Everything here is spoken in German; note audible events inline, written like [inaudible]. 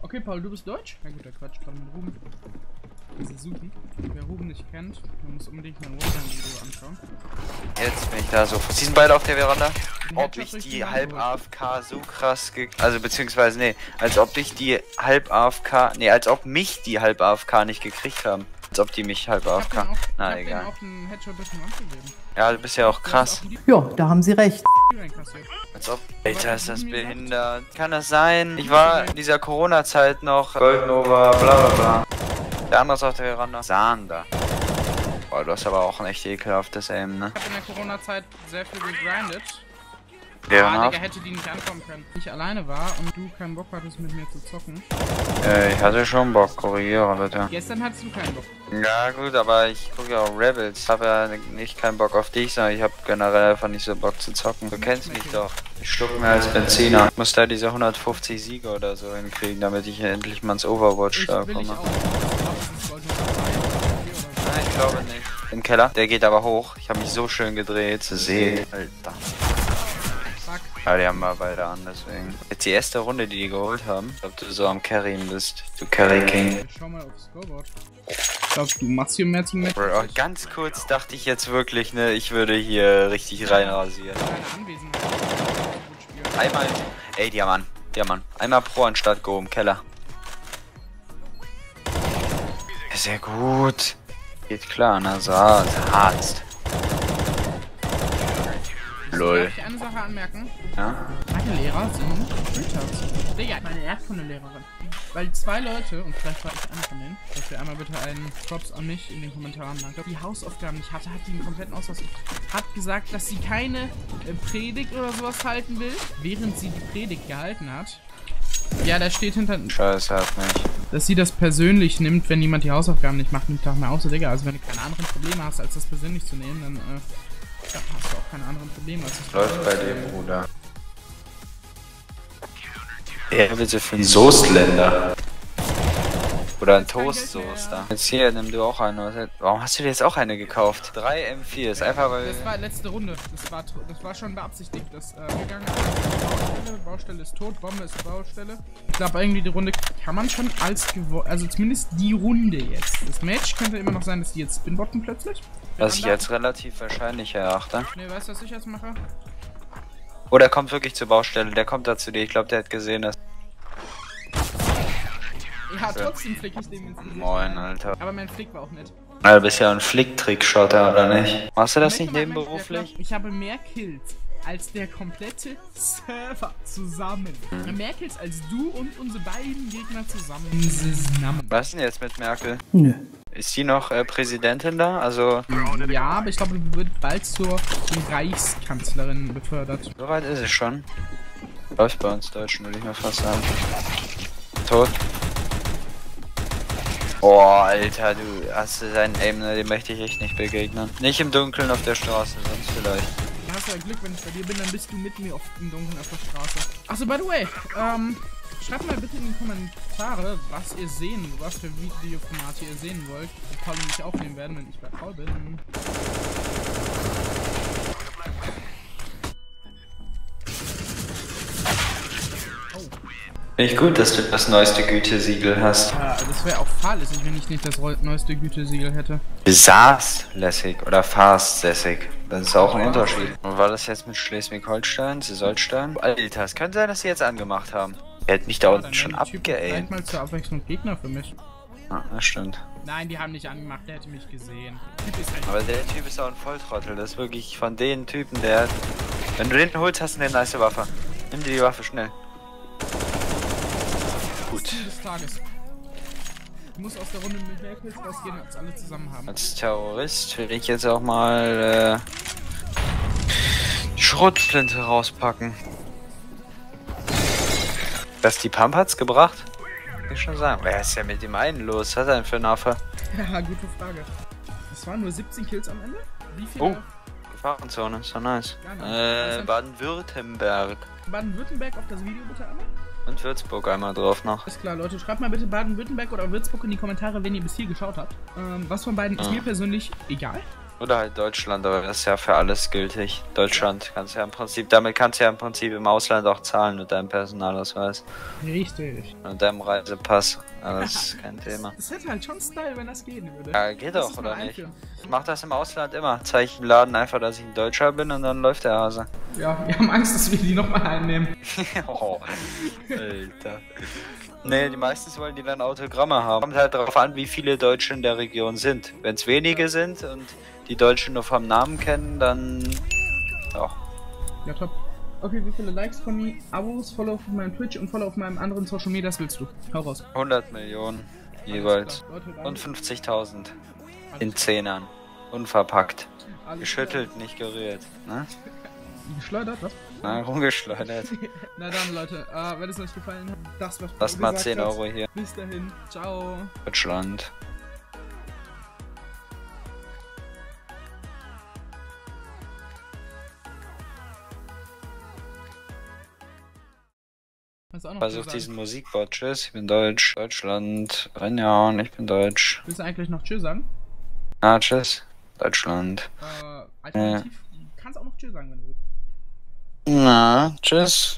Okay, Paul, du bist Deutsch? Na gut, der Quatsch gerade mit Ruben. Das ist super. Wer Ruben nicht kennt, der muss unbedingt mein Warzone-Video anschauen. Jetzt bin ich da so. Sie sind beide auf der Veranda. Ob ich die halb. AFK so krass ge also beziehungsweise nee, als ob ich die halb AFK, nee, als ob mich die halb AFK nicht gekriegt haben. Als ob die mich halb Ich AFK. auch, Na ich hab egal. auch einen Headshot durch den gegeben. Ja, du bist ja auch krass. Ja, da haben Sie recht. Als ob. Alter, ist das behindert. Kann das sein? Ich war in dieser Corona-Zeit noch Goldnova, bla bla bla. Der andere ist auf der Veranda. Sander. Boah, du hast aber auch ein echt ekelhaftes Aim, ne? Ich hab in der Corona-Zeit sehr viel gegrindet. Ah, Ehrenhaft. Digga, hätte die nicht ankommen können. Ich alleine war und du keinen Bock hattest, mit mir zu zocken. Äh, ich hatte schon Bock, korrigiere bitte. Gestern hattest du keinen Bock. Ja gut, aber ich gucke ja auch Rebels. Ich habe ja nicht keinen Bock auf dich, sondern ich habe generell einfach nicht so Bock zu zocken. Du kennst mich doch. Ich schluck mir als Benziner. Ich muss da diese 150 Siege oder so hinkriegen, damit ich endlich mal ins Overwatch Ich da ich komme. auch. Ich so. Nein, ich glaube nicht. Im Keller. Der geht aber hoch. Ich habe mich so schön gedreht zu sehen. Alter. Ja, die haben wir beide an, deswegen. Jetzt die erste Runde, die die geholt haben. Ob du so am Carryen bist. Du Carry King. Ich schau mal aufs Scoreboard. Ich glaub, du machst hier mehr zum Match. Bro, ganz kurz dachte ich jetzt wirklich, ne, ich würde hier richtig reinrasieren. Einmal. Ey, Diamant. Diamant. Einmal pro anstatt Go im Keller. Sehr gut. Geht klar, ne? So, Arzt. Lol. Darf ich eine Sache anmerken? Ja? Meine Lehrer sind Retards. Digga, meine Erdkundelehrerin. Weil zwei Leute, und vielleicht war ich einer von denen, dafür einmal bitte einen Props an mich in den Kommentaren, danke, die Hausaufgaben nicht hatte, hat die einen kompletten Ausweis. Hat gesagt, dass sie keine äh, Predigt oder sowas halten will, während sie die Predigt gehalten hat. Ja, da steht hinter, Scheiße hat mich. dass sie das persönlich nimmt, wenn jemand die Hausaufgaben nicht macht, nimmt doch mal aus, Digga. Also wenn du keine anderen Probleme hast, als das persönlich zu nehmen, dann äh, ja, hast du auch keine anderen Probleme, als das Läuft bei dir, Bruder. Ja, bitte für einen Soßländer. Oder ein Toastsoßer. Jetzt hier, nimm du auch eine. Warum hast du dir jetzt auch eine gekauft? 3 M4 ist einfach weil. Das war letzte Runde. Das war, das war schon beabsichtigt. Das äh, gegangen Baustelle, Baustelle ist tot, Bombe ist Baustelle. Ich glaube irgendwie die Runde kann man schon als gewo also zumindest die Runde jetzt. Das Match könnte immer noch sein, dass die jetzt spinbotten plötzlich. Was ich jetzt relativ wahrscheinlich erachte. Ne, weißt du, was ich jetzt mache? Oh, der kommt wirklich zur Baustelle. Der kommt da zu dir. Ich glaube, der hat gesehen, dass. Ja, trotzdem flick ich dem ins Gesicht. Moin, Alter. Aber mein Flick war auch nett. Alter, du bist ja ein Flicktrickschotter, oder nicht? Machst du das nicht nebenberuflich? Ich habe mehr Kills als der komplette Server zusammen. Mehr Kills als du und unsere beiden Gegner zusammen. Was ist denn jetzt mit Merkel? Nö. Ist die noch äh, Präsidentin da? Also, Ja, aber ich glaube, die wird bald zur Reichskanzlerin befördert. soweit ist es schon. Läuft bei uns Deutschen, würde ich mal fast sagen. Tot. Oh, Alter, du hast deinen Aim, ne, dem möchte ich echt nicht begegnen. Nicht im Dunkeln auf der Straße, sonst vielleicht. Du hast ja Glück, wenn ich bei dir bin, dann bist du mit mir auf im Dunkeln auf der Straße. Achso, by the way, ähm, schreibt mal bitte in die Kommentare, was ihr sehen, was für Videoformate ihr sehen wollt, die Paul und ich aufnehmen werden, wenn ich bei Paul bin. Finde ich gut, dass du das neueste Gütesiegel hast. Äh, das wäre auch fahrlässig, wenn ich nicht das neueste Gütesiegel hätte. Besaß-lässig oder fast-lässig. Das ist auch ein Unterschied. Und war das jetzt mit Schleswig-Holstein, Südholstein? Alter, es könnte sein, dass sie jetzt angemacht haben. Er hat mich da unten Dann schon vielleicht mal zur Abwechslung Gegner für mich. Ah, das stimmt. Nein, die haben nicht angemacht, der hätte mich gesehen. Halt Aber der Typ ist auch ein Volltrottel. Das ist wirklich von den Typen, der... Wenn du den holst, hast du eine nice Waffe. Nimm dir die Waffe schnell. Gut. Ziel des Tages. Du musst aus der Runde mit mehr Kills rausgehen, als alle zusammen haben. Als Terrorist will ich jetzt auch mal äh, die Schrotflinte rauspacken. Dass die Pump hat's gebracht? Kann ich schon sagen. Wer ist ja mit dem einen los? Was hat er denn für eine Affe? [laughs] Ja, gute Frage. Es waren nur 17 Kills am Ende? Wie viele? Oh. Gefahrenzone, ist doch nice. Äh, Baden-Württemberg. Baden-Württemberg auf das Video bitte einmal? Und Würzburg einmal drauf noch. Alles klar, Leute, schreibt mal bitte Baden-Württemberg oder Würzburg in die Kommentare, wenn ihr bis hier geschaut habt. Ähm, was von beiden ist mir persönlich egal. Oder halt Deutschland, aber das ist ja für alles gültig. Deutschland kannst ja im Prinzip, damit kannst du ja im Prinzip im Ausland auch zahlen mit deinem Personalausweis Richtig. und deinem Reisepass. Aber das ist kein Thema. Das hätte halt schon Style, wenn das gehen würde. Ja, geht Lass doch, oder nicht? Ich mach das im Ausland immer. Zeige ich im Laden einfach, dass ich ein Deutscher bin und dann läuft der Hase. Ja, wir haben Angst, dass wir die nochmal einnehmen. [laughs] oh, Alter. Nee, die meistens wollen die dann Autogramme haben. Kommt halt darauf an, wie viele Deutsche in der Region sind. Wenn es wenige sind und die Deutschen nur vom Namen kennen, dann. Ja. Ja, top. Okay, wie viele Likes von mir, Abos, Follow auf meinem Twitch und Follow auf meinem anderen Social Media, das willst du? Hau raus. 100 Millionen jeweils. Klar. Und 50.000 in Zehnern. Unverpackt. alles Geschüttelt, nicht gerührt. Ne? klar. [laughs] Geschleudert, was? Na, rumgeschleudert. [laughs] Na dann, Leute, äh, wenn es euch gefallen hat, das was Lass Paul mal gesagt 10 hat. Euro hier. Bis dahin, ciao. Deutschland. Kannst du auch noch Versuch diesen? Musikbot. Tschüss, ich bin Deutsch. Deutschland. Renjan, ich bin Deutsch. Willst du eigentlich noch Tschüss sagen? Ah, tschüss. Deutschland. Äh, alternativ, kannst auch noch Tschüss sagen, wenn du willst. Na, tschüss.